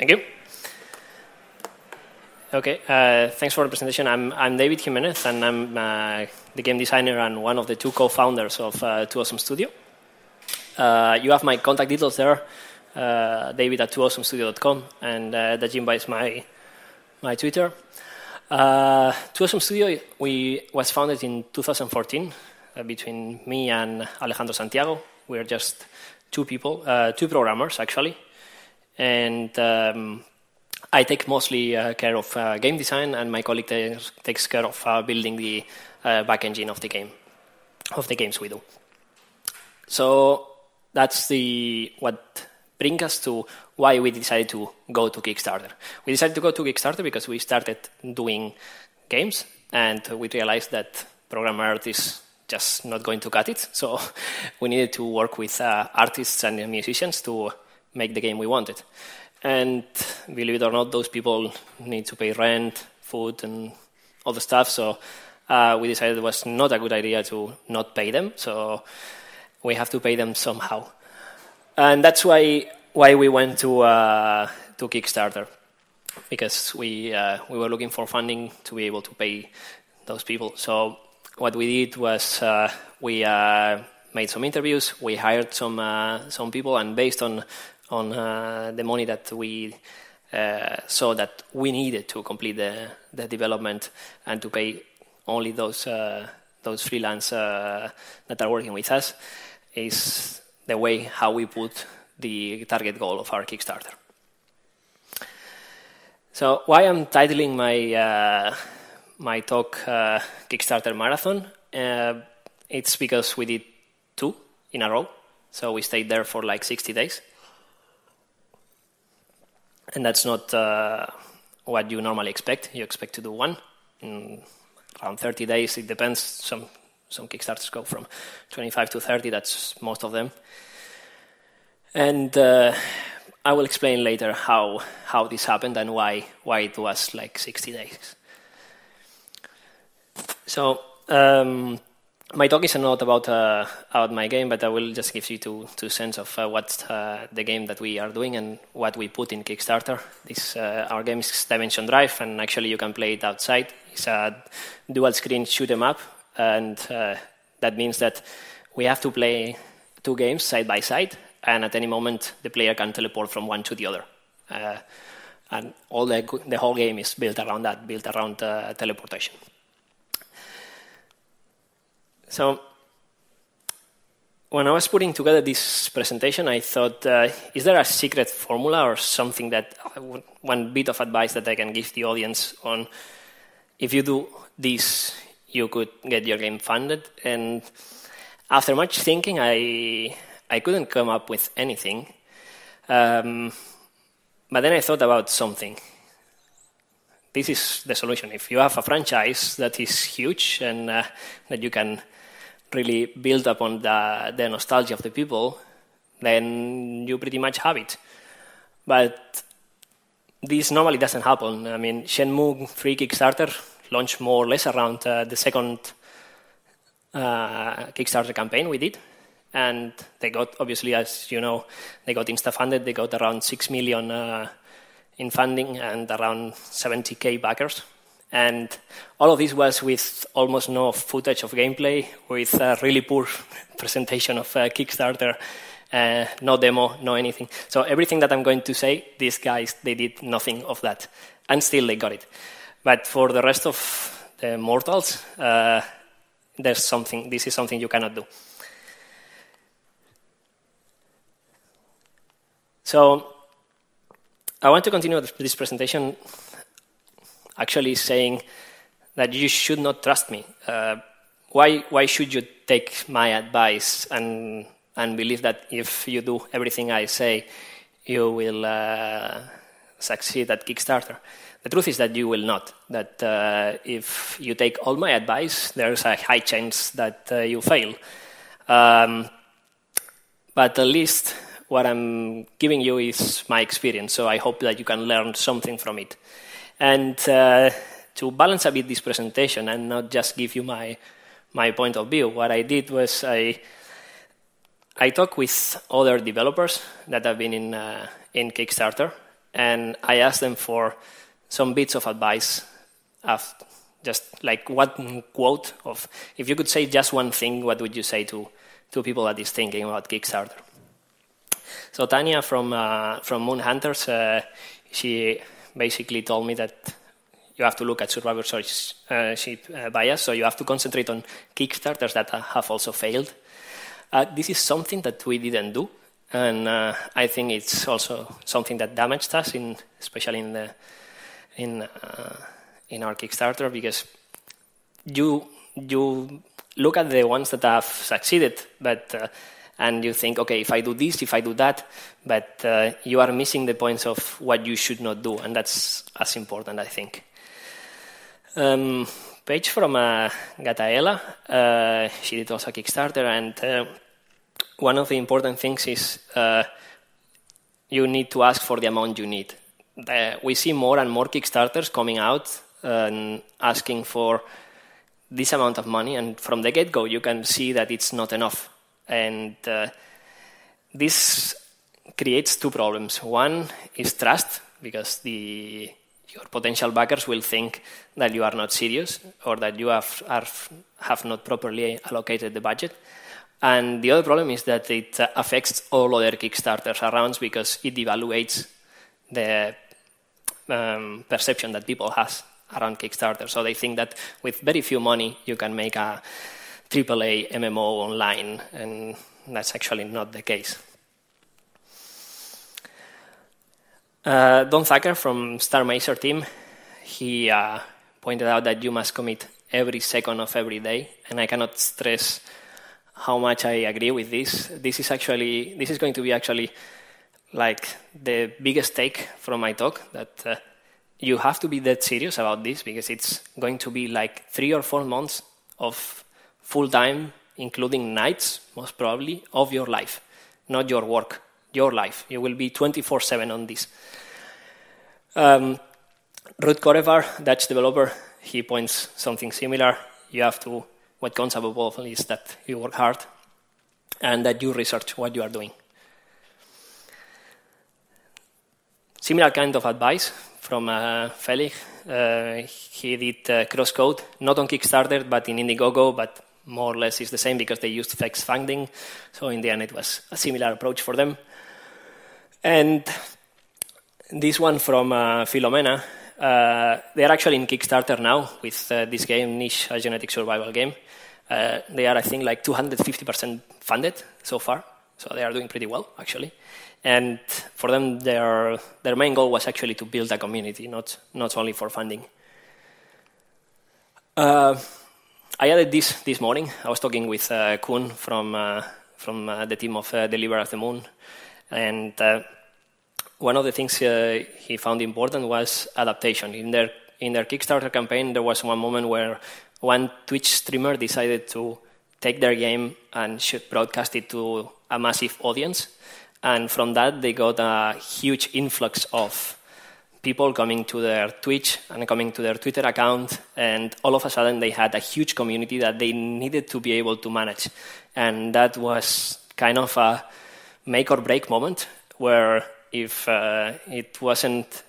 Thank you. Okay, uh, thanks for the presentation. I'm, I'm David Jimenez, and I'm uh, the game designer and one of the two co-founders of uh, Awesome Studio. Uh, you have my contact details there, uh, david at twoawesomestudio.com, and uh, Dajimba is my, my Twitter. Uh, Awesome Studio we, was founded in 2014 uh, between me and Alejandro Santiago. We're just two people, uh, two programmers actually, and um, I take mostly uh, care of uh, game design, and my colleague takes, takes care of uh, building the uh, back engine of the game, of the games we do. So that's the what brings us to why we decided to go to Kickstarter. We decided to go to Kickstarter because we started doing games, and we realized that program art is just not going to cut it. So we needed to work with uh, artists and musicians to make the game we wanted. And believe it or not, those people need to pay rent, food, and all the stuff. So uh, we decided it was not a good idea to not pay them. So we have to pay them somehow. And that's why why we went to uh, to Kickstarter because we uh, we were looking for funding to be able to pay those people. So what we did was uh, we uh, made some interviews, we hired some uh, some people, and based on on uh, the money that we uh, saw that we needed to complete the, the development and to pay only those uh, those freelance uh, that are working with us is the way how we put the target goal of our Kickstarter. So why I'm titling my uh, my talk uh, Kickstarter Marathon? it's because we did two in a row. So we stayed there for like 60 days and that's not uh, what you normally expect. You expect to do one in around 30 days. It depends. Some some Kickstarters go from 25 to 30. That's most of them. And uh, I will explain later how how this happened and why why it was like 60 days. So. Um, my talk is not about uh, about my game, but I will just give you two two sense of uh, what's uh, the game that we are doing and what we put in Kickstarter. This uh, our game is Dimension Drive, and actually you can play it outside. It's a dual screen shoot 'em up, and uh, that means that we have to play two games side by side, and at any moment the player can teleport from one to the other. Uh, and all the the whole game is built around that, built around teleportation. So when I was putting together this presentation, I thought, uh, is there a secret formula or something that one bit of advice that I can give the audience on if you do this, you could get your game funded? And after much thinking, I I couldn't come up with anything. Um, but then I thought about something. This is the solution. If you have a franchise that is huge and uh, that you can really build upon the, the nostalgia of the people, then you pretty much have it. But this normally doesn't happen. I mean, Shenmue 3 Kickstarter launched more or less around uh, the second uh, Kickstarter campaign we did. And they got, obviously, as you know, they got insta funded. They got around 6 million uh, in funding and around 70k backers. And all of this was with almost no footage of gameplay, with a really poor presentation of uh, Kickstarter, uh, no demo, no anything. So everything that I'm going to say, these guys, they did nothing of that. And still they got it. But for the rest of the mortals, uh, there's something, this is something you cannot do. So I want to continue this presentation actually saying that you should not trust me. Uh, why, why should you take my advice and, and believe that if you do everything I say, you will uh, succeed at Kickstarter? The truth is that you will not. That uh, if you take all my advice, there's a high chance that uh, you fail. Um, but at least what I'm giving you is my experience, so I hope that you can learn something from it. And uh, to balance a bit this presentation and not just give you my, my point of view, what I did was I, I talked with other developers that have been in, uh, in Kickstarter, and I asked them for some bits of advice, of just like what quote of if you could say just one thing, what would you say to to people that is thinking about Kickstarter? So Tanya from uh, from Moon Hunters, uh, she basically told me that you have to look at survivorship uh, bias, so you have to concentrate on Kickstarters that have also failed. Uh, this is something that we didn't do, and uh, I think it's also something that damaged us, in, especially in the in uh, in our Kickstarter, because you you look at the ones that have succeeded, but uh, and you think, okay, if I do this, if I do that, but uh, you are missing the points of what you should not do, and that's as important, I think. Um, page from uh, Gataela, uh, she did also a Kickstarter, and uh, one of the important things is uh, you need to ask for the amount you need. We see more and more Kickstarters coming out and asking for this amount of money, and from the get go, you can see that it's not enough and uh, this creates two problems. One is trust, because the your potential backers will think that you are not serious or that you have, are, have not properly allocated the budget. And the other problem is that it affects all other Kickstarters around because it evaluates the um, perception that people has around Kickstarter. So they think that with very few money, you can make a AAA MMO online, and that's actually not the case. Uh, Don Thacker from Starr Mazer team, he uh, pointed out that you must commit every second of every day, and I cannot stress how much I agree with this. This is actually this is going to be actually like the biggest take from my talk that uh, you have to be that serious about this because it's going to be like three or four months of full time, including nights, most probably, of your life, not your work, your life. You will be 24 7 on this. Um, Ruud Korrevaar, Dutch developer, he points something similar. You have to, what counts above all is that you work hard and that you research what you are doing. Similar kind of advice from uh, Felix. Uh, he did uh, Crosscode, not on Kickstarter, but in Indiegogo, but more or less is the same because they used flex funding. So in the end, it was a similar approach for them. And this one from uh, Philomena, uh, they're actually in Kickstarter now with uh, this game, Niche, a genetic survival game. Uh, they are, I think, like 250% funded so far. So they are doing pretty well, actually. And for them, their, their main goal was actually to build a community, not, not only for funding. Uh, I added this this morning. I was talking with uh, Koen from uh, from uh, the team of uh, Deliver Us The Moon, and uh, one of the things uh, he found important was adaptation. In their in their Kickstarter campaign, there was one moment where one Twitch streamer decided to take their game and broadcast it to a massive audience, and from that they got a huge influx of people coming to their Twitch and coming to their Twitter account, and all of a sudden they had a huge community that they needed to be able to manage. And that was kind of a make or break moment where if uh, it wasn't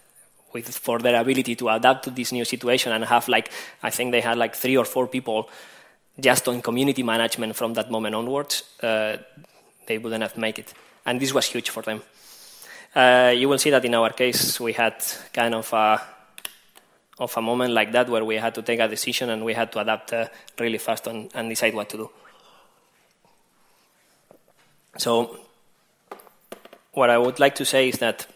with for their ability to adapt to this new situation and have like I think they had like three or four people just on community management from that moment onwards, uh, they wouldn't have made it. And this was huge for them. Uh, you will see that in our case, we had kind of a, of a moment like that where we had to take a decision and we had to adapt uh, really fast on, and decide what to do. So, what I would like to say is that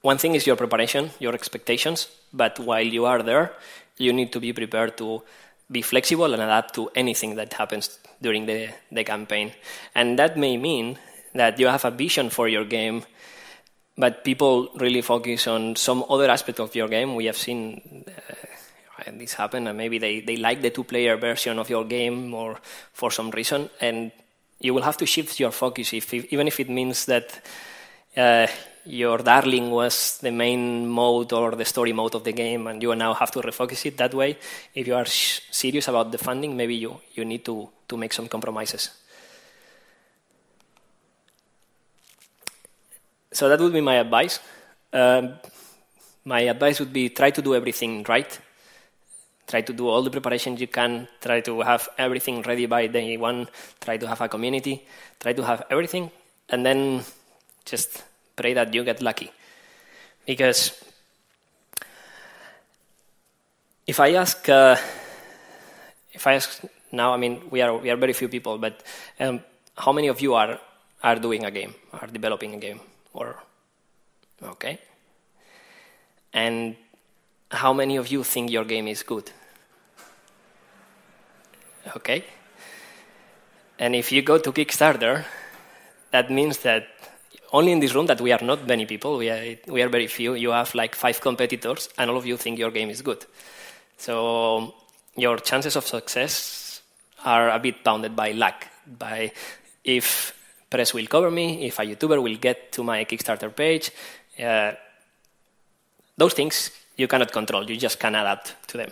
one thing is your preparation, your expectations, but while you are there, you need to be prepared to be flexible and adapt to anything that happens during the, the campaign. And that may mean that you have a vision for your game, but people really focus on some other aspect of your game. We have seen uh, this happen, and maybe they, they like the two player version of your game or for some reason, and you will have to shift your focus, if, if even if it means that. Uh, your darling was the main mode or the story mode of the game, and you now have to refocus it that way. If you are serious about the funding, maybe you, you need to, to make some compromises. So that would be my advice. Um, my advice would be try to do everything right. Try to do all the preparations you can. Try to have everything ready by day one. Try to have a community. Try to have everything, and then just pray that you get lucky. Because if I ask, uh, if I ask now, I mean, we are we are very few people, but um, how many of you are are doing a game, are developing a game, or okay? And how many of you think your game is good? Okay. And if you go to Kickstarter, that means that only in this room that we are not many people, we are, we are very few. You have like five competitors, and all of you think your game is good. So your chances of success are a bit bounded by luck, by if press will cover me, if a YouTuber will get to my Kickstarter page. Uh, those things you cannot control, you just can adapt to them.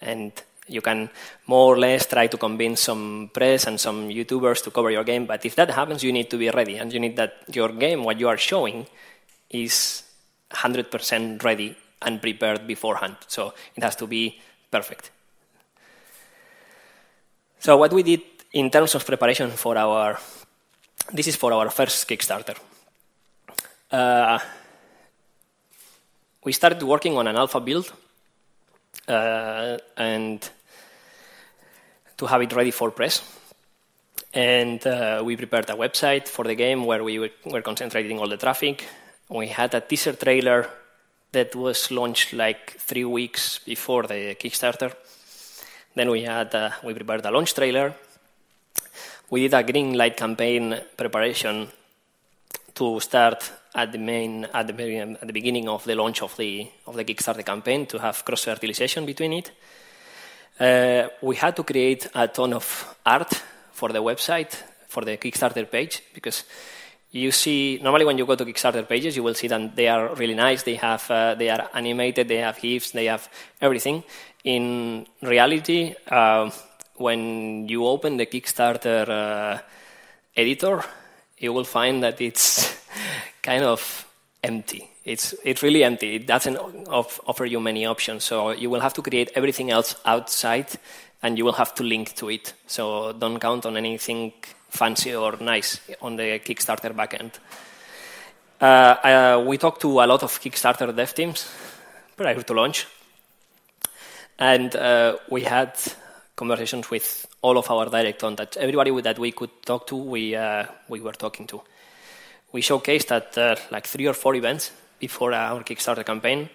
And you can more or less try to convince some press and some YouTubers to cover your game, but if that happens, you need to be ready, and you need that your game, what you are showing, is 100% ready and prepared beforehand. So it has to be perfect. So what we did in terms of preparation for our, this is for our first Kickstarter. Uh, we started working on an alpha build uh, and to have it ready for press. And uh, we prepared a website for the game where we were concentrating all the traffic. We had a teaser trailer that was launched like three weeks before the Kickstarter. Then we had uh, we prepared a launch trailer. We did a green light campaign preparation to start at the main at the, at the beginning of the launch of the of the Kickstarter campaign to have cross fertilization between it. Uh, we had to create a ton of art for the website for the Kickstarter page because you see normally when you go to Kickstarter pages, you will see that they are really nice. They have uh, they are animated. They have gifs. They have everything. In reality, uh, when you open the Kickstarter uh, editor, you will find that it's kind of empty. It's it's really empty. It doesn't offer you many options. So you will have to create everything else outside, and you will have to link to it. So don't count on anything fancy or nice on the Kickstarter backend. Uh, uh, we talked to a lot of Kickstarter dev teams prior to launch, and uh, we had conversations with all of our direct contacts. Everybody that we could talk to, we uh, we were talking to. We showcased at uh, like three or four events before our Kickstarter campaign,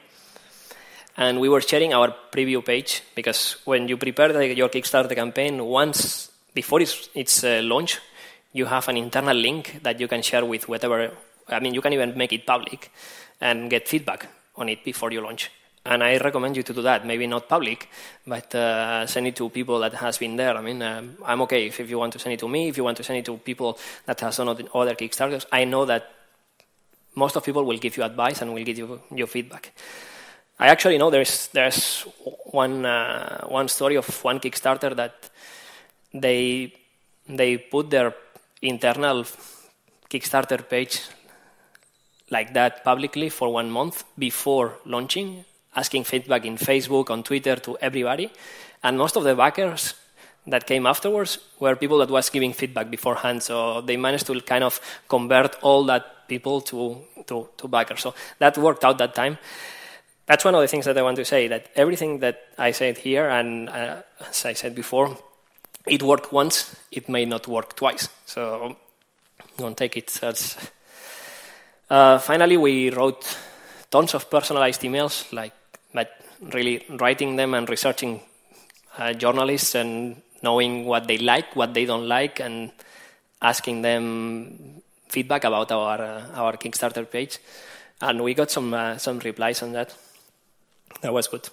and we were sharing our preview page because when you prepare the, your Kickstarter campaign, once before its, its uh, launch, you have an internal link that you can share with whatever. I mean, you can even make it public and get feedback on it before you launch. And I recommend you to do that. Maybe not public, but uh, send it to people that has been there. I mean, um, I'm okay if, if you want to send it to me. If you want to send it to people that has done other Kickstarters, I know that most of people will give you advice and will give you your feedback. I actually know there's there's one uh, one story of one Kickstarter that they they put their internal Kickstarter page like that publicly for one month before launching, asking feedback in Facebook, on Twitter to everybody. And most of the backers that came afterwards were people that was giving feedback beforehand. So they managed to kind of convert all that people to, to, to backers. So that worked out that time. That's one of the things that I want to say, that everything that I said here, and uh, as I said before, it worked once, it may not work twice. So don't take it as. Uh, finally, we wrote tons of personalized emails, like but really writing them and researching uh, journalists and knowing what they like, what they don't like, and asking them feedback about our uh, our Kickstarter page. And we got some uh, some replies on that. That was good.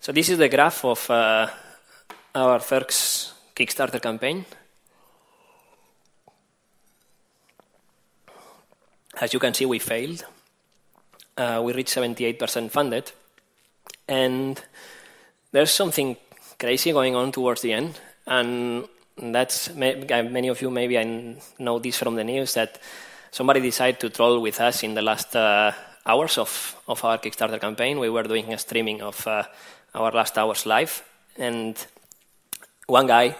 So this is the graph of uh, our first Kickstarter campaign. As you can see, we failed. Uh, we reached 78% funded. And there's something crazy going on towards the end. And that's many of you maybe I know this from the news that somebody decided to troll with us in the last uh, hours of, of our Kickstarter campaign. We were doing a streaming of uh, our last hours live, and one guy,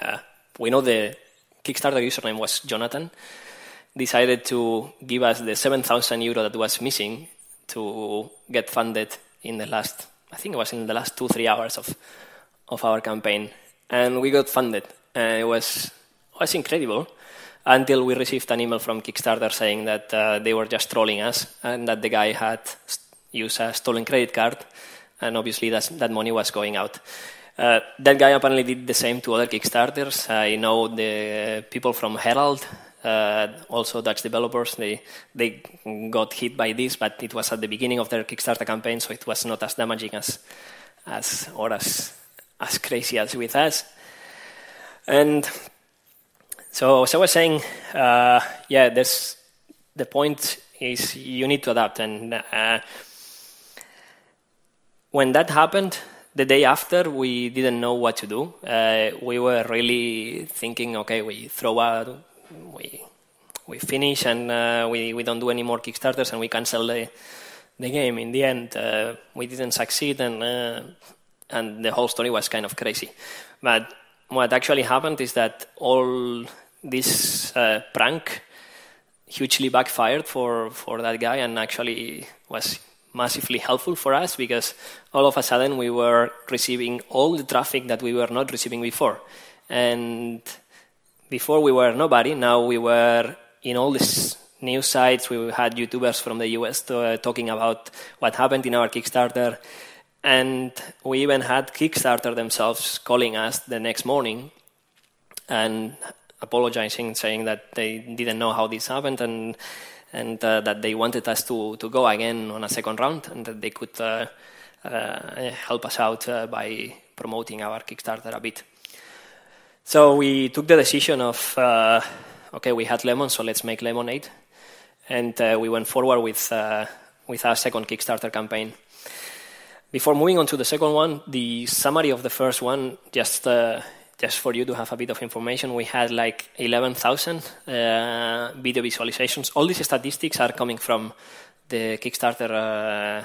uh, we know the Kickstarter username was Jonathan, decided to give us the 7,000 euro that was missing to get funded in the last, I think it was in the last two, three hours of, of our campaign. And we got funded. And it was, was incredible until we received an email from Kickstarter saying that uh, they were just trolling us and that the guy had used a stolen credit card. And obviously that money was going out. Uh, that guy apparently did the same to other Kickstarters. I know the people from Herald, also Dutch developers, they, they got hit by this, but it was at the beginning of their Kickstarter campaign, so it was not as damaging as, as or as, as crazy as with us. And so, as I was saying, uh, yeah, the point is you need to adapt. And uh, when that happened, the day after, we didn't know what to do. Uh, we were really thinking, okay, we throw out, we we finish, and uh, we we don't do any more Kickstarters, and we cancel the the game. In the end, uh, we didn't succeed, and uh, and the whole story was kind of crazy. But what actually happened is that all this uh, prank hugely backfired for for that guy, and actually was massively helpful for us because all of a sudden we were receiving all the traffic that we were not receiving before. And before we were nobody, now we were in all these news sites. We had YouTubers from the US to, uh, talking about what happened in our Kickstarter. And we even had Kickstarter themselves calling us the next morning and apologizing, saying that they didn't know how this happened and and uh, that they wanted us to, to go again on a second round and that they could uh, uh, help us out uh, by promoting our Kickstarter a bit. So we took the decision of, uh, okay, we had lemon, so let's make lemonade. And uh, we went forward with, with our second Kickstarter campaign. Before moving on to the second one, the summary of the first one, just just for you to have a bit of information, we had like 11,000 uh, video visualizations. All these statistics are coming from the Kickstarter uh,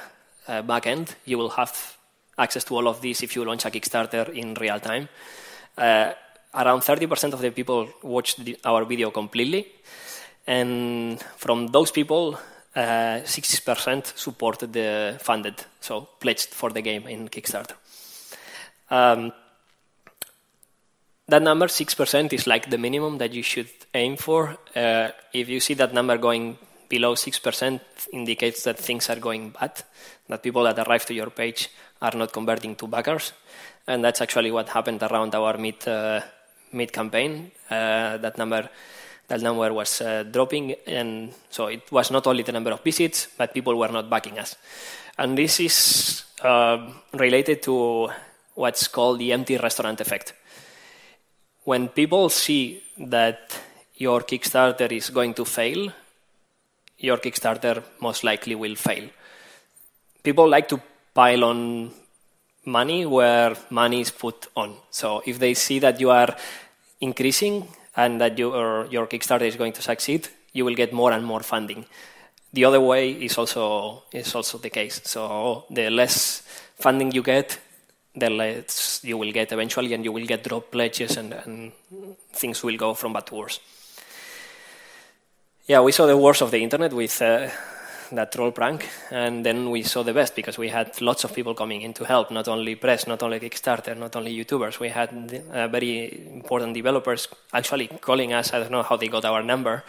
uh, backend. You will have access to all of these if you launch a Kickstarter in real time. Uh, around 30% of the people watched the, our video completely. And from those people, 60% uh, supported the funded, so pledged for the game in Kickstarter. Um, that number, 6%, is like the minimum that you should aim for. Uh, if you see that number going below 6%, indicates that things are going bad, that people that arrive to your page are not converting to backers. And that's actually what happened around our mid, uh, mid campaign. Uh, that number that number was uh, dropping, and so it was not only the number of visits, but people were not backing us. And this is uh, related to what's called the empty restaurant effect when people see that your Kickstarter is going to fail, your Kickstarter most likely will fail. People like to pile on money where money is put on. So if they see that you are increasing and that your, your Kickstarter is going to succeed, you will get more and more funding. The other way is also is also the case. So the less funding you get, the less you will get eventually, and you will get drop pledges, and, and things will go from bad to worse. Yeah, we saw the worst of the internet with uh, that troll prank, and then we saw the best because we had lots of people coming in to help, not only press, not only Kickstarter, not only YouTubers. We had uh, very important developers actually calling us. I don't know how they got our number,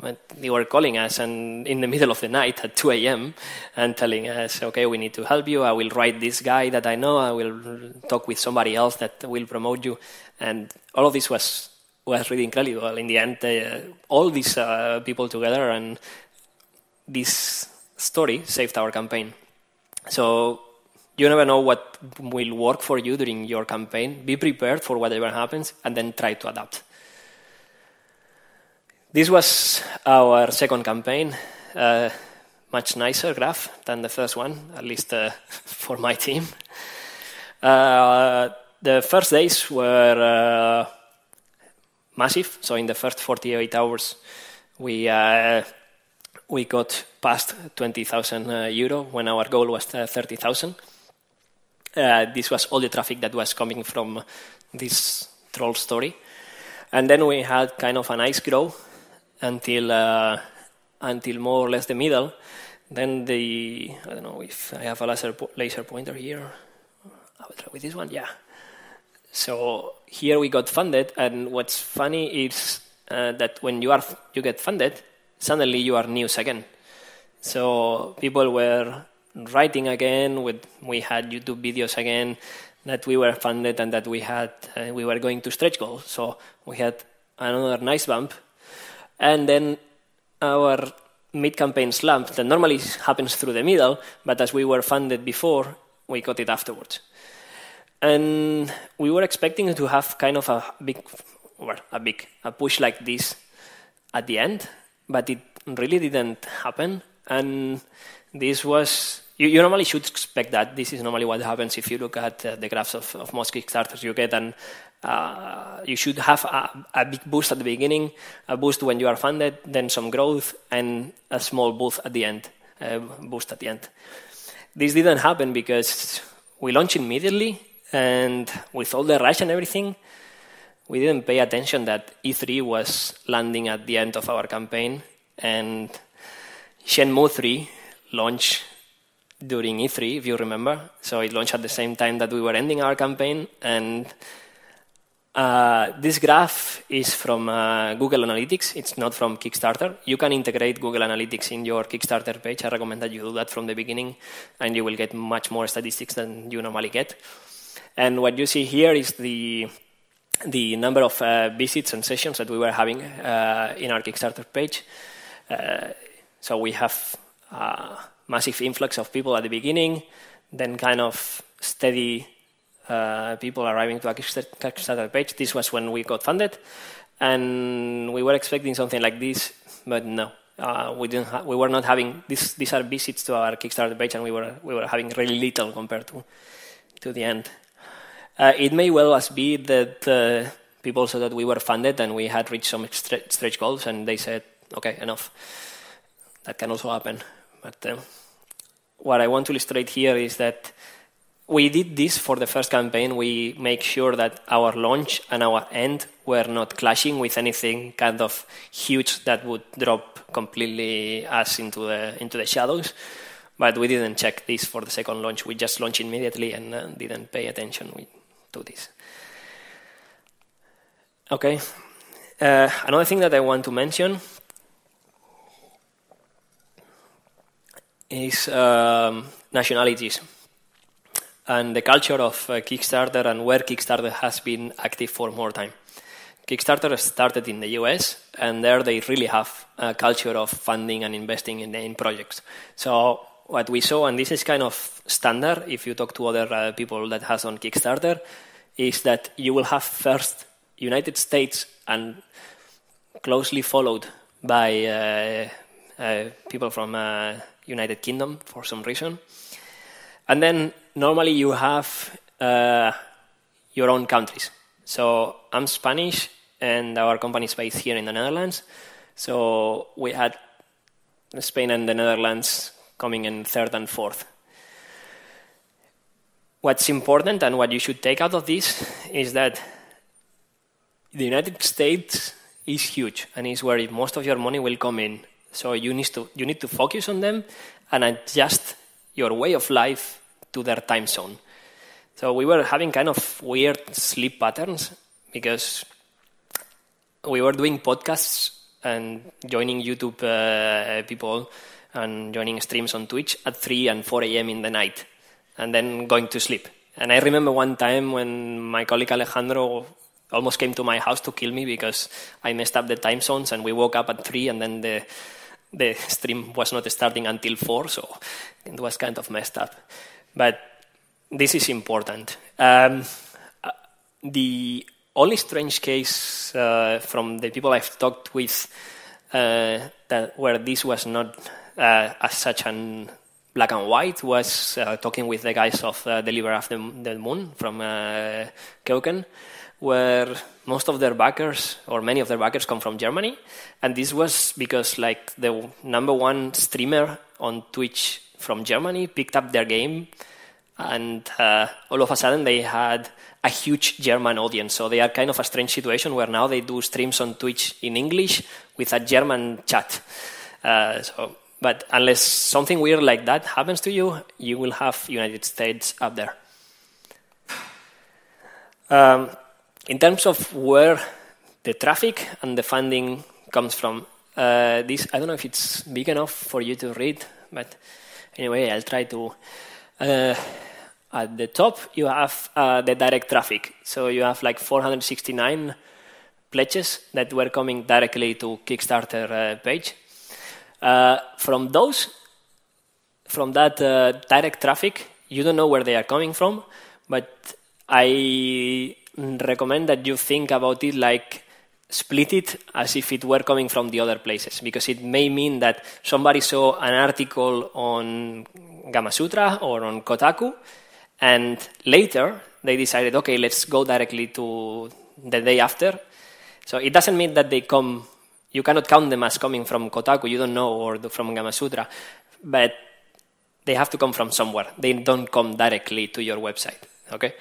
but they were calling us and in the middle of the night at 2 a.m. and telling us, okay, we need to help you. I will write this guy that I know. I will talk with somebody else that will promote you. And all of this was, was really incredible. In the end, uh, all these uh, people together and this story saved our campaign. So you never know what will work for you during your campaign. Be prepared for whatever happens and then try to adapt. This was our second campaign. Uh, much nicer graph than the first one, at least uh, for my team. Uh, the first days were uh, massive. So in the first 48 hours, We uh, we got past 20,000 uh, euro when our goal was uh, 30,000. Uh, this was all the traffic that was coming from this troll story. And then we had kind of a nice growth until, uh, until more or less the middle. Then the, I don't know if I have a laser, po laser pointer here. I will try with this one, yeah. So here we got funded, and what's funny is uh, that when you are you get funded, suddenly you are news again. So people were writing again. With we had YouTube videos again that we were funded and that we had uh, we were going to stretch goals. So we had another nice bump, and then our mid campaign slump that normally happens through the middle, but as we were funded before, we got it afterwards. And we were expecting to have kind of a big, well, a big a push like this at the end, but it really didn't happen. And this was, you, you, normally should expect that. This is normally what happens if you look at uh, the graphs of, of most Kickstarters you get. And uh, you should have a, a, big boost at the beginning, a boost when you are funded, then some growth, and a small boost at the end. Uh, boost at the end. This didn't happen because we launched immediately, and with all the rush and everything, we didn't pay attention that E3 was landing at the end of our campaign, and Shenmue 3 launched during E3, if you remember. So it launched at the same time that we were ending our campaign, and uh, this graph is from uh, Google Analytics. It's not from Kickstarter. You can integrate Google Analytics in your Kickstarter page. I recommend that you do that from the beginning, and you will get much more statistics than you normally get. And what you see here is the the number of uh, visits and sessions that we were having uh, in our Kickstarter page. Uh, so we have a massive influx of people at the beginning, then kind of steady uh, people arriving to our Kickstarter page. This was when we got funded, and we were expecting something like this, but no. Uh, we didn't. Ha- we were not having this. These are visits to our Kickstarter page, and we were we were having really little compared to to the end. Uh, it may well as be that uh, people saw that we were funded and we had reached some stretch goals, and they said, "Okay, enough." That can also happen. But uh, what I want to illustrate here is that we did this for the first campaign. We make sure that our launch and our end were not clashing with anything kind of huge that would drop completely us into the into the shadows. But we didn't check this for the second launch. We just launched immediately and uh, didn't pay attention. We do this. Okay. Uh, another thing that I want to mention is um, nationalities and the culture of uh, Kickstarter and where Kickstarter has been active for more time. Kickstarter started in the US, and there they really have a culture of funding and investing in, in projects. So what we saw, and this is kind of standard if you talk to other uh, people that has on Kickstarter, is that you will have first United States and closely followed by uh, uh, people from uh, United Kingdom for some reason, and then normally you have uh, your own countries. So I'm Spanish, and our company is based here in the Netherlands. So we had Spain and the Netherlands coming in third and fourth. What's important and what you should take out of this is that the United States is huge and is where most of your money will come in. So you need to you need to focus on them and adjust your way of life to their time zone. So we were having kind of weird sleep patterns because we were doing podcasts and joining YouTube uh, people and joining streams on Twitch at 3 and 4 a.m. in the night, and then going to sleep. And I remember one time when my colleague Alejandro almost came to my house to kill me because I messed up the time zones, and we woke up at 3, and then the the stream was not starting until 4, so it was kind of messed up. But this is important. Um, uh, the only strange case uh, from the people I've talked with uh, that where this was not as such an black and white was uh, talking with the guys of uh, Deliver After the Moon from uh, where most of their backers or many of their backers come from Germany, and this was because like the number one streamer on Twitch from Germany picked up their game, and uh, all of a sudden they had a huge German audience. So they are kind of a strange situation where now they do streams on Twitch in English with a German chat. Uh, so, but unless something weird like that happens to you, you will have United States up there. Um, in terms of where the traffic and the funding comes from, uh, this I don't know if it's big enough for you to read, but anyway, I'll try to. Uh, at the top, you have uh, the direct traffic. So you have like 469 pledges that were coming directly to Kickstarter uh, page. Uh, from those, from that uh, direct traffic, you don't know where they are coming from, but I recommend that you think about it like split it as if it were coming from the other places, because it may mean that somebody saw an article on Gamasutra or on Kotaku, and later they decided, okay, let's go directly to the day after. So it doesn't mean that they come, you cannot count them as coming from Kotaku, you don't know, or from Gamasutra, but they have to come from somewhere. They don't come directly to your website, okay?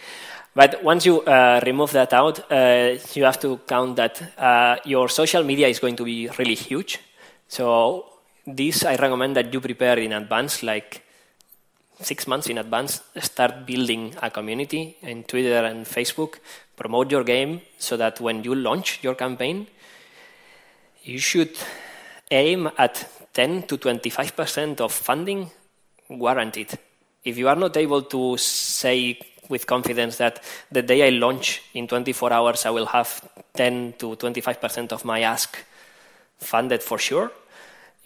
But once you uh, remove that out, uh, you have to count that uh, your social media is going to be really huge. So this I recommend that you prepare in advance, like six months in advance, start building a community in Twitter and Facebook, promote your game so that when you launch your campaign, you should aim at 10 to 25% of funding guaranteed. If you are not able to say with confidence that the day I launch in 24 hours, I will have 10 to 25% of my ask funded for sure,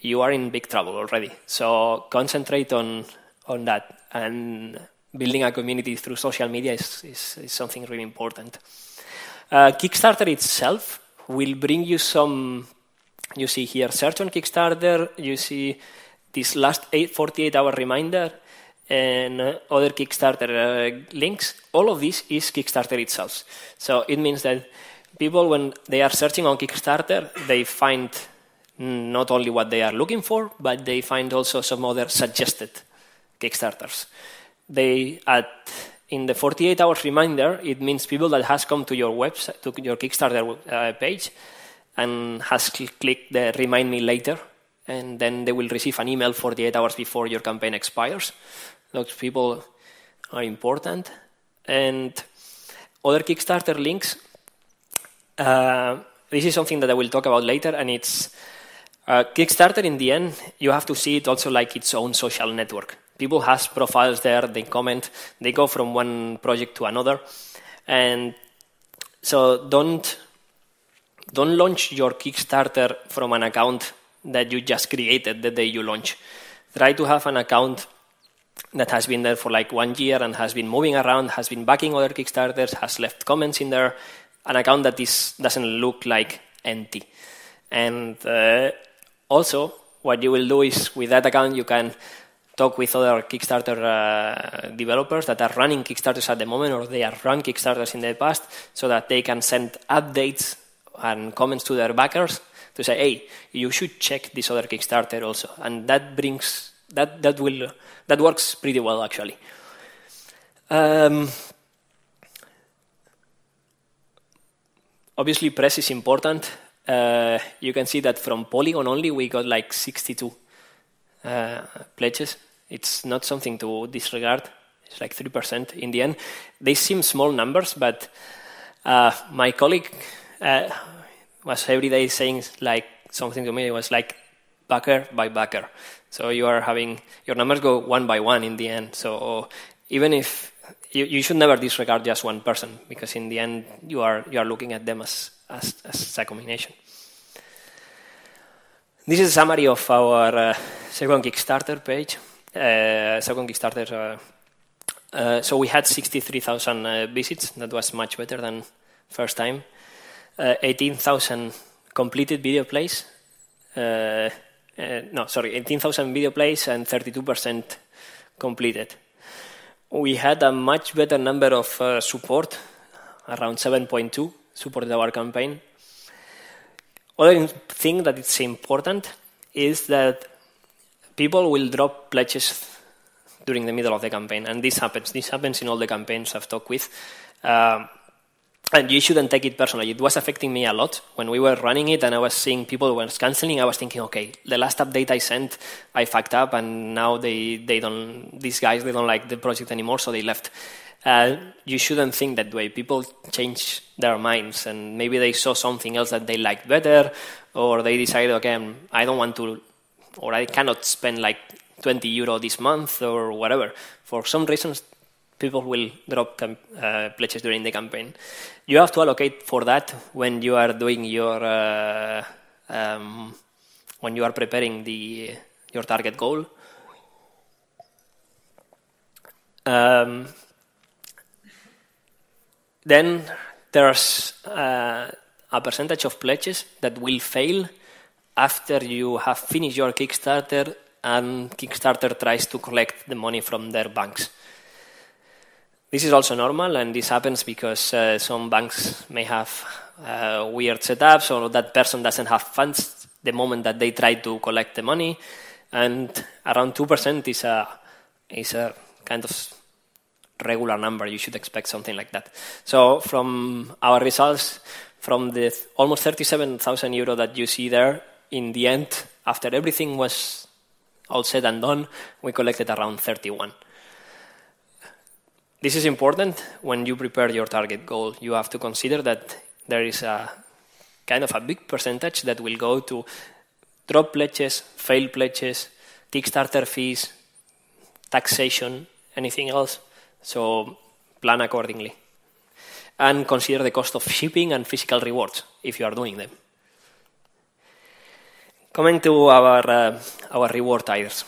you are in big trouble already. So concentrate on on that. And building a community through social media is, is, is something really important. Uh, Kickstarter itself will bring you some, you see here, search on Kickstarter, you see this last 48 hour reminder, and uh, other Kickstarter uh, links. All of this is Kickstarter itself. So it means that people, when they are searching on Kickstarter, they find not only what they are looking for, but they find also some other suggested Kickstarters. They at in the 48 hours reminder, it means people that has come to your website, to your Kickstarter uh, page, and has cl clicked the remind me later, and then they will receive an email 48 hours before your campaign expires. Those people are important. And other Kickstarter links. Uh, this is something that I will talk about later, and it's uh, Kickstarter. In the end, you have to see it also like its own social network people has profiles there they comment they go from one project to another and so don't don't launch your kickstarter from an account that you just created the day you launch. Try to have an account that has been there for like one year and has been moving around has been backing other kickstarters has left comments in there an account that is doesn't look like empty. And uh, also what you will do is with that account you can talk with other Kickstarter uh, developers that are running Kickstarters at the moment or they have run Kickstarters in the past so that they can send updates and comments to their backers to say, hey, you should check this other Kickstarter also. And that brings, that, that will, that works pretty well actually. Um, obviously, press is important. Uh, you can see that from Polygon only, we got like 62 uh, pledges. It's not something to disregard. It's like 3% in the end. They seem small numbers, but uh, my colleague uh, was every day saying like something to me. It was like backer by backer. So you are having your numbers go one by one in the end. So even if you, you should never disregard just one person because in the end you are you are looking at them as as, as a combination. This is a summary of our uh, second Kickstarter page. Uh, second Kickstarter. Uh, uh so we had 63,000 uh, visits. That was much better than first time. Uh, 18,000 completed video plays. no, sorry, 18,000 video plays and 32% completed. We had a much better number of support around 7.2 supported our campaign. Other thing that is important is that people will drop pledges during the middle of the campaign, and this happens. This happens in all the campaigns I've talked with. Um, and you shouldn't take it personally. It was affecting me a lot when we were running it, and I was seeing people were canceling. I was thinking, okay, the last update I sent, I fucked up, and now they they don't. These guys they don't like the project anymore, so they left. Uh, you shouldn't think that way. People change their minds, and maybe they saw something else that they liked better, or they decided, okay, I don't want to, or I cannot spend like 20 euro this month or whatever. For some reasons, people will drop uh, pledges during the campaign. You have to allocate for that when you are doing your, uh, um, when you are preparing the your target goal. Um, then there's uh, a percentage of pledges that will fail after you have finished your Kickstarter and Kickstarter tries to collect the money from their banks. This is also normal, and this happens because uh, some banks may have uh, weird setups or that person doesn't have funds the moment that they try to collect the money, and around 2% is a, is a kind of regular number. You should expect something like that. So from our results, from the almost 37,000 euro that you see there, in the end, after everything was all said and done, we collected around 31. This is important when you prepare your target goal. You have to consider that there is a kind of a big percentage that will go to drop pledges, fail pledges, Kickstarter fees, taxation, anything else. So plan accordingly. And consider the cost of shipping and physical rewards if you are doing them. Coming to our, uh, our reward tiers.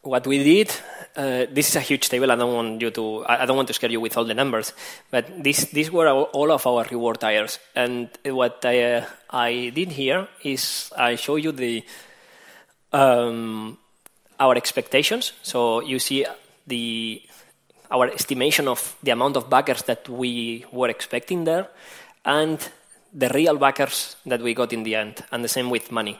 What we did, uh, this is a huge table. I don't want you to, I don't want to scare you with all the numbers, but this, these were all of our reward tiers. And what I, uh, I did here is I show you the, um, our expectations. So you see the our estimation of the amount of backers that we were expecting there and the real backers that we got in the end, and the same with money.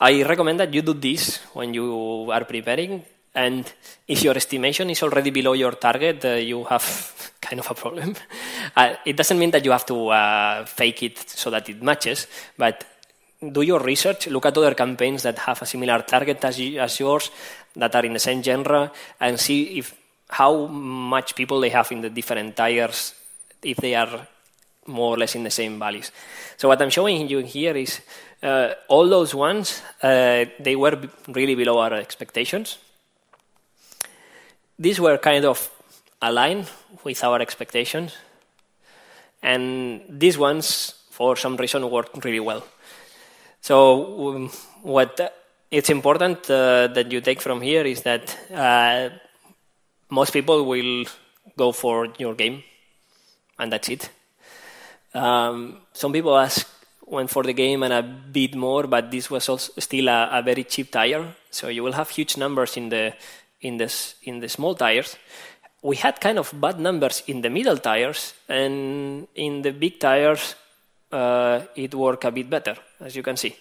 I recommend that you do this when you are preparing, and if your estimation is already below your target, uh, you have kind of a problem. Uh, it doesn't mean that you have to uh, fake it so that it matches, but do your research, look at other campaigns that have a similar target as, you, as yours, that are in the same genre, and see if how much people they have in the different tiers if they are more or less in the same values. So what I'm showing you here is uh, all those ones, uh, they were really below our expectations. These were kind of aligned with our expectations. And these ones, for some reason, worked really well. So um, what it's important uh, that you take from here is that uh, most people will go for your game, and that's it. Um, some people ask went for the game and a bit more, but this was also still a, a, very cheap tire. So you will have huge numbers in the in this in the small tires. We had kind of bad numbers in the middle tires, and in the big tires, uh, it worked a bit better, as you can see.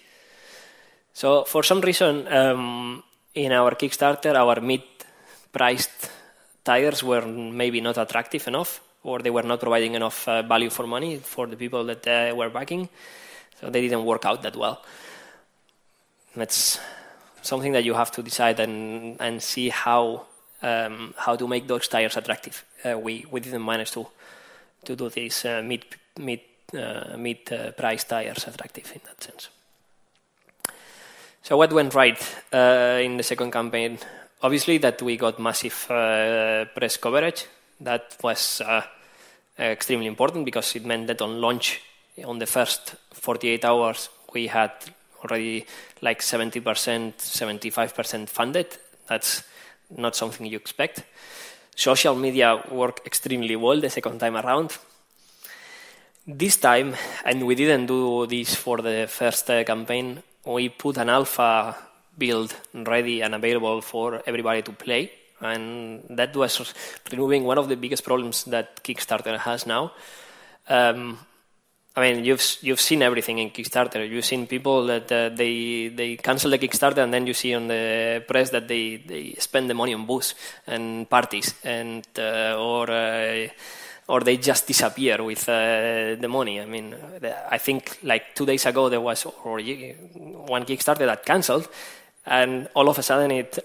So for some reason, um, in our Kickstarter, our mid-priced tires were maybe not attractive enough or they were not providing enough uh, value for money for the people that uh, were backing. So they didn't work out that well. That's something that you have to decide and, and see how, um, how to make those tires attractive. Uh, we, we didn't manage to, to do these uh, mid, mid, uh, mid uh, price tires attractive in that sense. So what went right in the second campaign? obviously that we got massive uh, press coverage. That was uh, extremely important because it meant that on launch, on the first 48 hours, we had already like 70%, 75% funded. That's not something you expect. Social media worked extremely well the second time around. This time, and we didn't do this for the first uh, campaign, we put an alpha build ready and available for everybody to play. And that was removing one of the biggest problems that Kickstarter has now. Um, I mean, you've you've seen everything in Kickstarter. You've seen people that uh, they they cancel the Kickstarter, and then you see on the press that they, they spend the money on booze and parties, and uh, or uh, or they just disappear with uh, the money. I mean, I think like two days ago there was one Kickstarter that cancelled, and all of a sudden it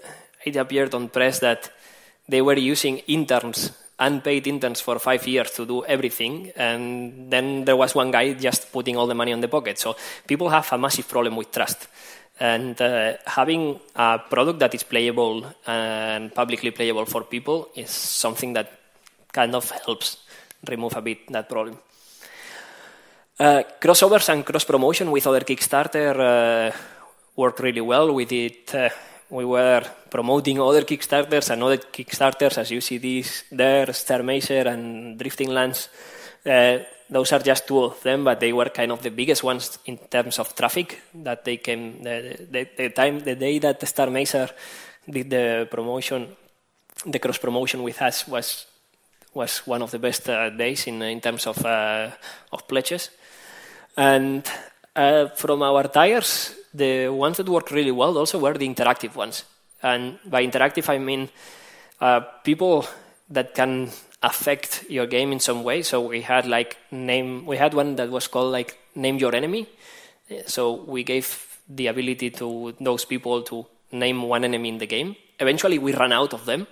it appeared on press that they were using interns unpaid interns for five years to do everything, and then there was one guy just putting all the money on the pocket. So people have a massive problem with trust. And uh, having a product that is playable and publicly playable for people is something that kind of helps remove a bit that problem. Uh, crossovers and cross promotion with other Kickstarter uh, work really well. We did uh, we were promoting other Kickstarters and other Kickstarters, as you see these there, Starr Mazer and Drifting Lands. Uh, those are just two of them, but they were kind of the biggest ones in terms of traffic that they came. The, the, the time, the day that Star Starr Mazer did the promotion, the cross promotion with us was was one of the best uh, days in in terms of uh, of pledges. And uh, from our tires, the ones that worked really well also were the interactive ones. And by interactive, I mean uh, people that can affect your game in some way. So we had like name, we had one that was called like name your enemy. So we gave the ability to those people to name one enemy in the game. Eventually, we ran out of them,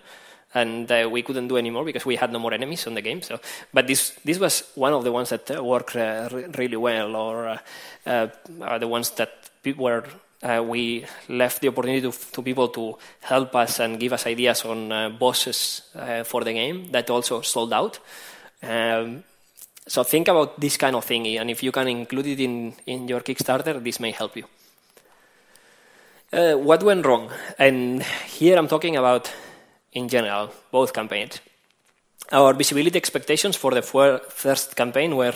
and uh, we couldn't do anymore because we had no more enemies on the game. So, but this this was one of the ones that uh, worked uh, really well, or uh, uh, the ones that where uh, we left the opportunity to, to, people to help us and give us ideas on uh, bosses uh, for the game that also sold out. Um, so think about this kind of thing, and if you can include it in, in your Kickstarter, this may help you. Uh, what went wrong? And here I'm talking about, in general, both campaigns. Our visibility expectations for the first campaign were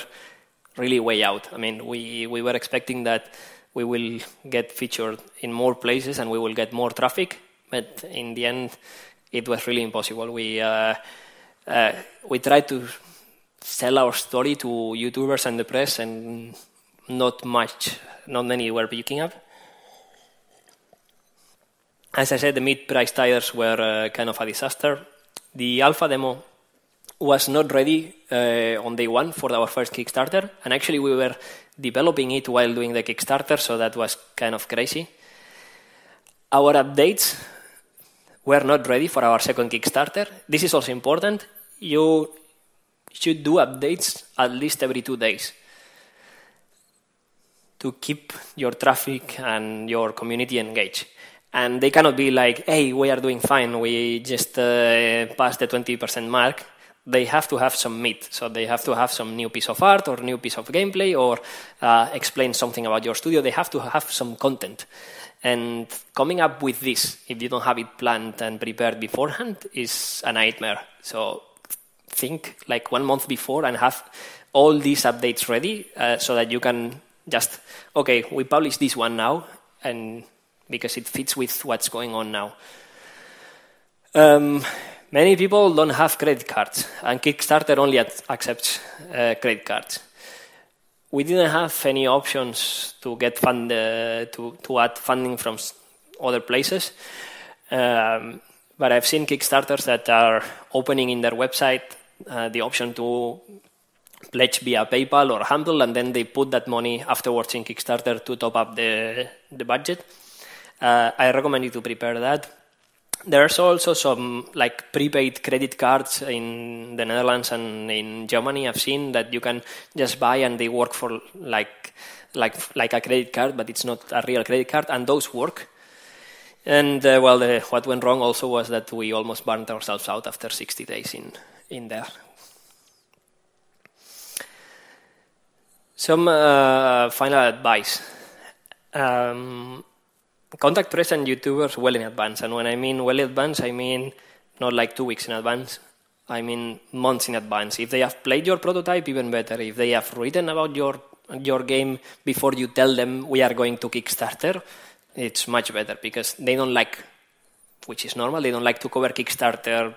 really way out. I mean, we, we were expecting that we will get featured in more places and we will get more traffic. But in the end, it was really impossible. We uh, uh, we tried to sell our story to YouTubers and the press, and not much, not many were picking up. As I said, the mid-price tires were uh, kind of a disaster. The alpha demo was not ready uh, on day one for our first Kickstarter, and actually we were developing it while doing the Kickstarter, so that was kind of crazy. Our updates were not ready for our second Kickstarter. This is also important. You should do updates at least every two days to keep your traffic and your community engaged. And they cannot be like, hey, we are doing fine, we just uh, passed the 20% mark, they have to have some meat. So they have to have some new piece of art or new piece of gameplay or uh, explain something about your studio. They have to have some content. And coming up with this, if you don't have it planned and prepared beforehand, is a nightmare. So think like one month before and have all these updates ready uh, so that you can just, okay, we publish this one now, and because it fits with what's going on now. Um, Many people don't have credit cards, and Kickstarter only accepts uh, credit cards. We didn't have any options to get fund uh, to to add funding from other places, um, but I've seen Kickstarters that are opening in their website uh, the option to pledge via PayPal or Humble, and then they put that money afterwards in Kickstarter to top up the the budget. Uh, I recommend you to prepare that there's also some like prepaid credit cards in the Netherlands and in Germany. I've seen that you can just buy and they work for like like like a credit card, but it's not a real credit card, and those work. And uh, well, the, what went wrong also was that we almost burned ourselves out after 60 days in in there. Some uh, final advice. Um, contact press and YouTubers well in advance. And when I mean well in advance, I mean not like two weeks in advance. I mean months in advance. If they have played your prototype, even better. If they have written about your your game before you tell them we are going to Kickstarter, it's much better because they don't like, which is normal, they don't like to cover Kickstarter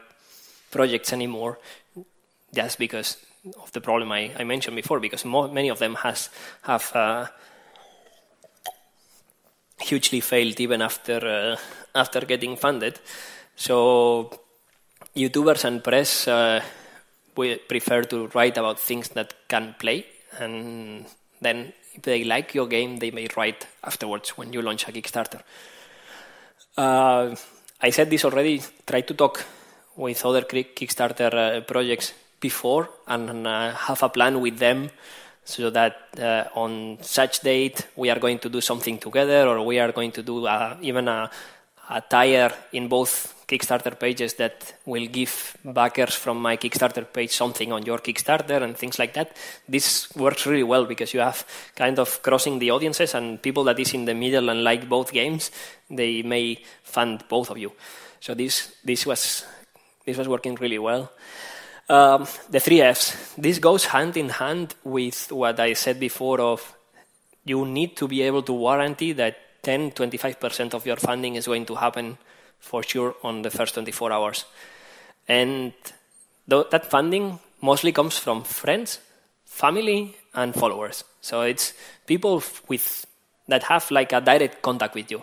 projects anymore, just because of the problem I, I mentioned before, because more, many of them has have uh, hugely failed even after uh, after getting funded. So YouTubers and press uh, we prefer to write about things that can play, and then if they like your game, they may write afterwards when you launch a Kickstarter. Uh, I said this already. Try to talk with other Kickstarter uh, projects before and uh, have a plan with them so that uh, on such date we are going to do something together or we are going to do uh, even a, a tire in both Kickstarter pages that will give backers from my Kickstarter page something on your Kickstarter and things like that. This works really well because you have kind of crossing the audiences and people that is in the middle and like both games, they may fund both of you. So this this was this was working really well. Um, the three Fs. This goes hand in hand with what I said before of you need to be able to warranty that 10, 25% of your funding is going to happen for sure on the first 24 hours. And th- that funding mostly comes from friends, family, and followers. So it's people with that have like a direct contact with you,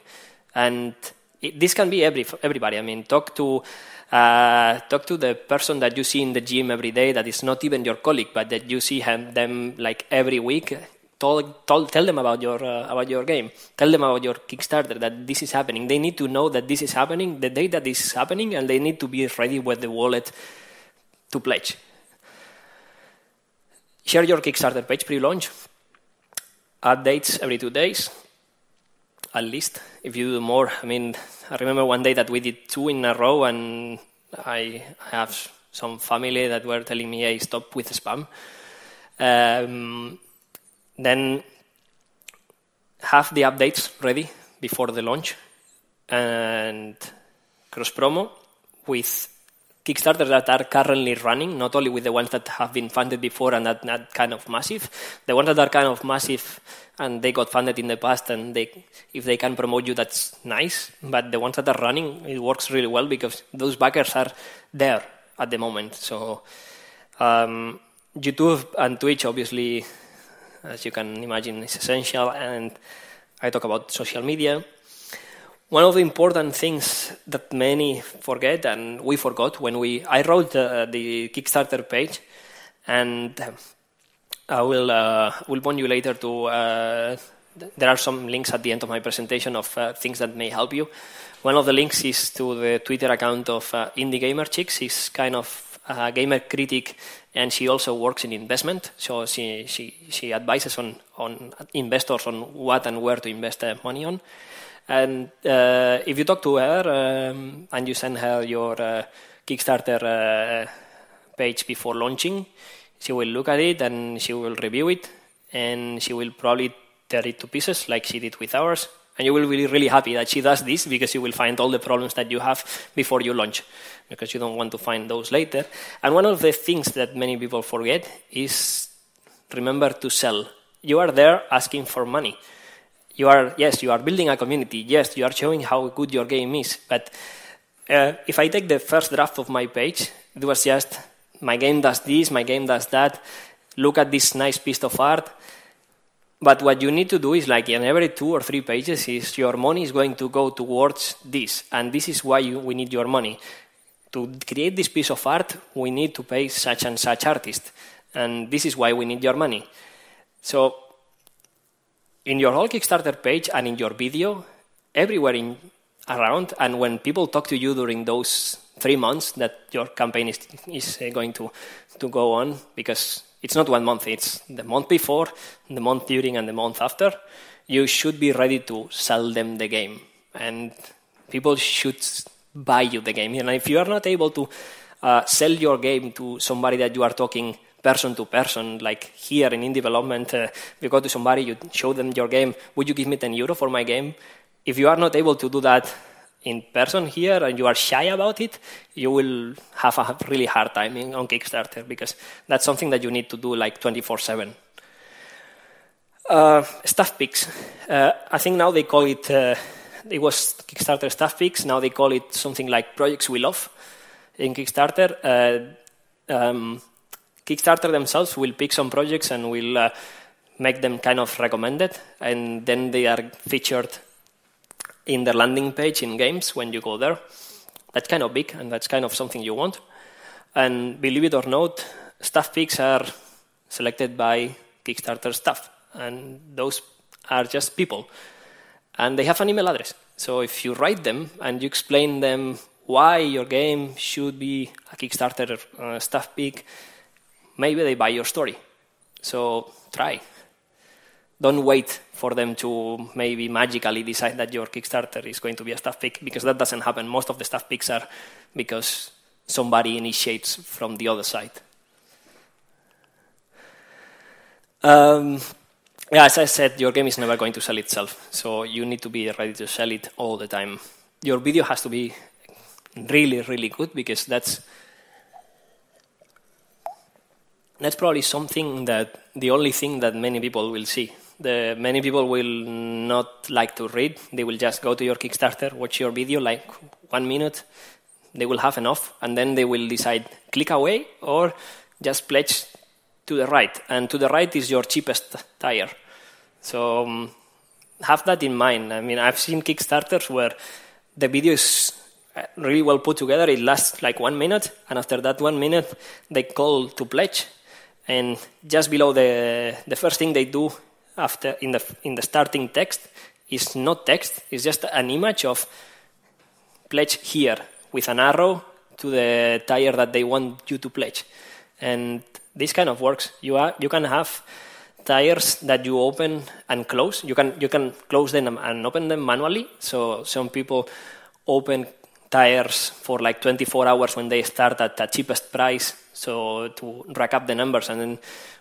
and it, this can be every everybody. I mean, talk to uh, talk to the person that you see in the gym every day that is not even your colleague, but that you see him, them like every week tell, tell them about your uh, about your game. Tell them about your Kickstarter that this is happening. They need to know that this is happening the day that this is happening, and they need to be ready with the wallet to pledge. Share your Kickstarter page pre-launch. Updates every two days, at least. If you do more, I mean, I remember one day that we did two in a row, and I, have some family that were telling me, "Hey, stop with the spam." Um, then have the updates ready before the launch and cross promo with Kickstarters that are currently running, not only with the ones that have been funded before and that not kind of massive. The ones that are kind of massive and they got funded in the past, and they, if they can promote you, that's nice. But the ones that are running, it works really well because those backers are there at the moment. So um, YouTube and Twitch obviously as you can imagine, is essential. And I talk about social media. One of the important things that many forget, and we forgot when we I wrote the, the Kickstarter page, and I will uh, will point you later to. Uh, there are some links at the end of my presentation of uh, things that may help you. One of the links is to the Twitter account of uh, Indie Gamer Chicks. She's kind of a gamer critic and she also works in investment. So she she, she advises on on investors on what and where to invest money on. And uh, if you talk to her um, and you send her your uh, Kickstarter uh, page before launching, she will look at it and she will review it, and she will probably tear it to pieces like she did with ours. And you will be really happy that she does this because you will find all the problems that you have before you launch because you don't want to find those later. And one of the things that many people forget is remember to sell. You are there asking for money. You are, yes, you are building a community. Yes, you are showing how good your game is. But uh, if I take the first draft of my page, it was just my game does this, my game does that. Look at this nice piece of art. But what you need to do is like in every two or three pages is your money is going to go towards this, and this is why you, we need your money to create this piece of art, we need to pay such and such artist. And this is why we need your money. So, in your whole Kickstarter page and in your video, everywhere in, around, and when people talk to you during those three months that your campaign is, is uh, going to, to go on, because it's not one month, it's the month before, the month during, and the month after, you should be ready to sell them the game. And people should buy you the game. And if you are not able to uh, sell your game to somebody that you are talking person to person, like here in Indievelopment, uh, you go to somebody, you show them your game, would you give me 10 euro for my game? If you are not able to do that in person here and you are shy about it, you will have a really hard time in, on Kickstarter because that's something that you need to do like 24 7. Uh, staff picks. Uh, I think now they call it uh, it was Kickstarter staff picks. Now they call it something like projects we love in Kickstarter. Uh, um, Kickstarter themselves will pick some projects and will uh, make them kind of recommended, and then they are featured in the landing page in games when you go there. That's kind of big, and that's kind of something you want. And believe it or not, staff picks are selected by Kickstarter staff, and those are just people. And they have an email address. So if you write them and you explain them why your game should be a Kickstarter uh, staff pick, maybe they buy your story. So try. Don't wait for them to maybe magically decide that your Kickstarter is going to be a staff pick because that doesn't happen. Most of the staff picks are because somebody initiates from the other side. Um, yeah, as I said, your game is never going to sell itself, so you need to be ready to sell it all the time. Your video has to be really, really good because that's that's probably something that the only thing that many people will see. The, many people will not like to read. They will just go to your Kickstarter, watch your video like one minute. They will have enough, and then they will decide click away or just pledge to the right. And to the right is your cheapest tire. So um, have that in mind. I mean, I've seen Kickstarters where the video is uh, really well put together. It lasts like one minute, and after that one minute, they call to pledge and just below the, the first thing they do after in the, in the starting text is not text, it's just an image of pledge here with an arrow to the tire that they want you to pledge. And this kind of works. You, are, you can have tires that you open and close. You can, you can close them and open them manually. So some people open tires for like 24 hours when they start at the cheapest price so to rack up the numbers. And then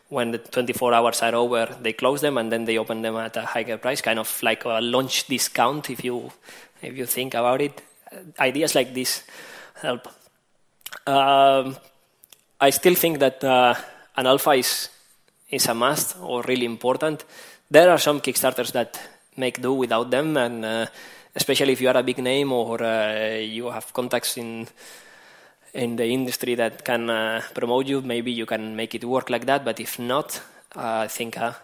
when the 24 hours are over they close them and then they open them at a higher price kind of like a launch discount if you if you think about it. Ideas like this help. Um, i still think that uh, an alpha is is a must or really important. There are some kickstarters that make do without them and uh, especially if you are a big name or uh, you have contacts in in the industry that can uh, promote you, maybe you can make it work like that. But if not, uh, I think a,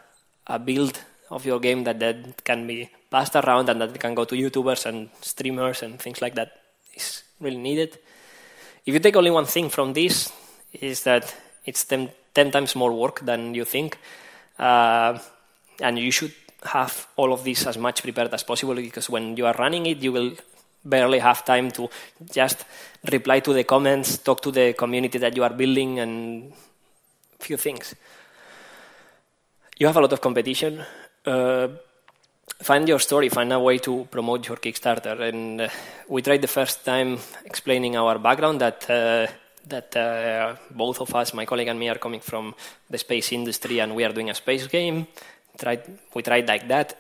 a build of your game that, that can be passed around and that can go to YouTubers and streamers and things like that is really needed. If you take only one thing from this, is that it's 10, 10 times more work than you think. Uh, and you should have all of this as much prepared as possible because when you are running it, you will barely have time to just reply to the comments, talk to the community that you are building, and few things. You have a lot of competition. Uh, find your story, find a way to promote your Kickstarter. And uh, we tried the first time explaining our background that. Uh, that uh, both of us, my colleague and me, are coming from the space industry and we are doing a space game tried, we tried like that.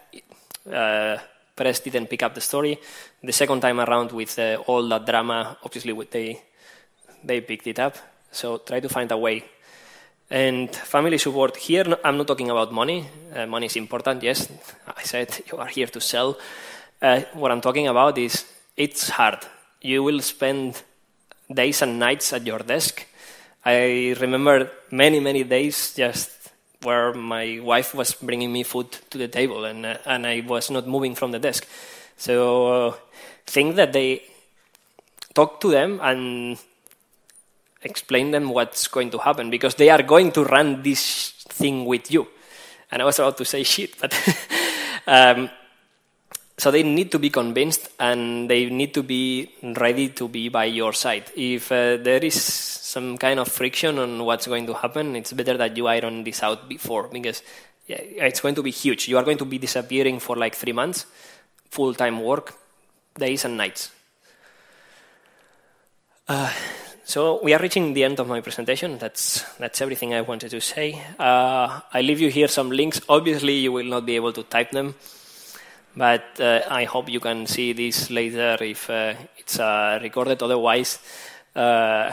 Uh, press didn't pick up the story. The second time around with uh, all that drama, obviously they they picked it up. So try to find a way. And family support here, I'm not talking about money. Uh, money is important, yes. I said you are here to sell. Uh, what I'm talking about is it's hard. You will spend days and nights at your desk. I remember many, many days just where my wife was bringing me food to the table and, uh, and I was not moving from the desk. So uh, think that they talk to them and explain them what's going to happen because they are going to run this thing with you. And I was about to say shit, but um, so they need to be convinced and they need to be ready to be by your side. If uh, there is some kind of friction on what's going to happen, it's better that you iron this out before because yeah, it's going to be huge. You are going to be disappearing for like three months, full time work, days and nights. Uh, so we are reaching the end of my presentation. That's that's everything I wanted to say. Uh, I leave you here some links. Obviously, you will not be able to type them. But uh, I hope you can see this later if uh, it's recorded. Otherwise, uh,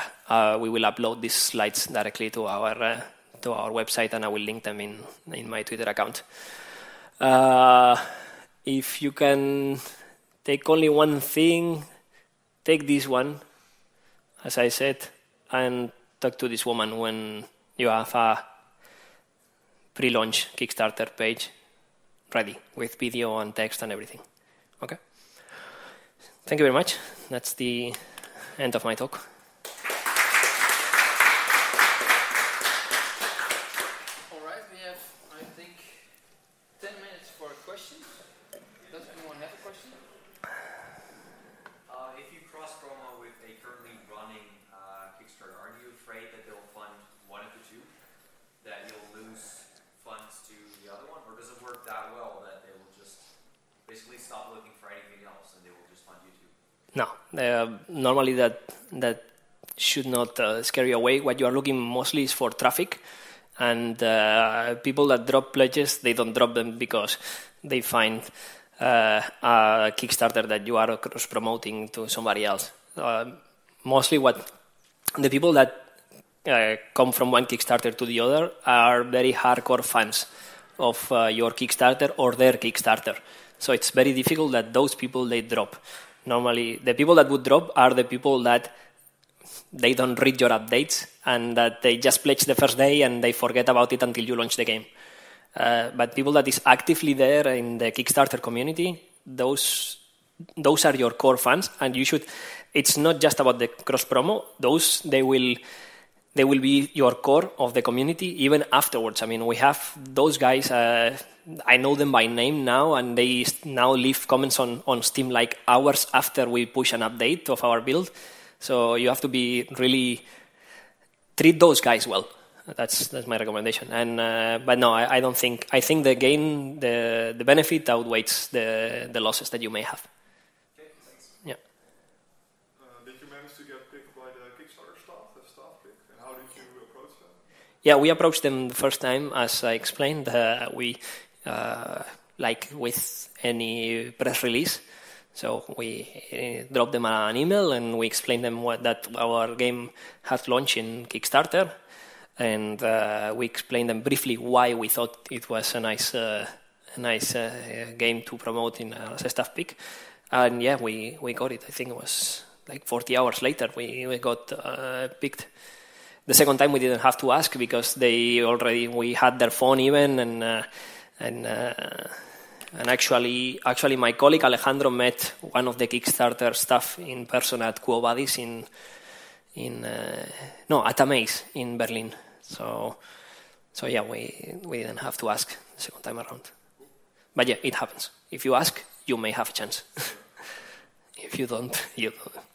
we will upload these slides directly to our to our website, and I will link them in in my Twitter account. if you can take only one thing, take this one, as I said, and talk to this woman when you have a pre-launch Kickstarter page ready with video and text and everything. Okay. Thank you very much. That's the end of my talk. All right, we have, I think, 10 minutes for questions. Does anyone have a question? Uh, if you cross promo with a currently running uh, Kickstarter, aren't you afraid that they'll fund one of the two? That you'll lose funds to the other one? Or does it work that well that they will just basically stop looking for anything else and they will just fund you two? No, uh, normally that that should not uh, scare you away. What you are looking mostly is for traffic, and uh, people that drop pledges they don't drop them because they find uh, a Kickstarter that you are cross promoting to somebody else. Uh, mostly, what the people that uh, come from one Kickstarter to the other are very hardcore fans of your Kickstarter or their Kickstarter. So it's very difficult that those people they drop. Normally, the people that would drop are the people that they don't read your updates and that they just pledge the first day and they forget about it until you launch the game. Uh, but people that is actively there in the Kickstarter community, those those are your core fans, and you should. It's not just about the cross promo; those they will they will be your core of the community even afterwards. I mean, we have those guys. Uh, I know them by name now, and they now leave comments on, on Steam like hours after we push an update of our build. So you have to be really treat those guys well. That's that's my recommendation. And uh, but no, I, I, don't think. I think the gain, the the benefit outweighs the the losses that you may have. Okay, thanks. Yeah. Uh, did you manage to get picked by the Kickstarter staff, the staff pick, and how did you approach them? Yeah, we approached them the first time, as I explained. Uh, we uh, like with any press release. So we uh, dropped them an email and we explained them what, that our game had launched in Kickstarter, and uh, we explained them briefly why we thought it was a nice, uh, a nice uh, game to promote in uh, as a staff pick. And yeah, we, we got it. I think it was like 40 hours later we, we got uh, picked. The second time we didn't have to ask because they already we had their phone even and and uh, and actually actually my colleague Alejandro met one of the Kickstarter staff in person at Quo Vadis in in uh, no at Amaze in Berlin. So so yeah, we we didn't have to ask the second time around. But yeah, it happens. If you ask, you may have a chance. if you don't, you don't.